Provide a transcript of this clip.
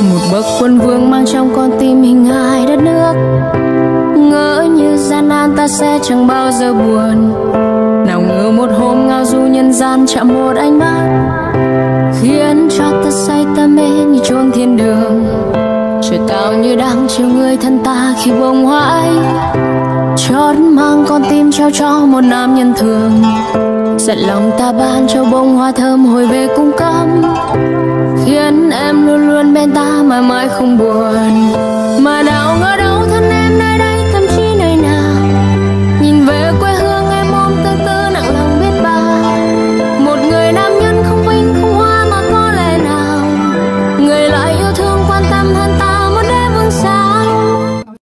một bậc quân vương mang trong con tim hình hài đất nước. Ngỡ như gian nan ta sẽ chẳng bao giờ buồn. Nào ngờ một hôm ngao du nhân gian chạm một ánh mắt, khiến cho ta say ta mê như chuông thiên đường. Trời cao như đang chiều người thân ta khi bông hoa ấy chót mang con tim trao cho một nam nhân thường. Giận lòng ta ban cho bông hoa thơm hồi về cung cấm bên ta mãi mãi không buồn.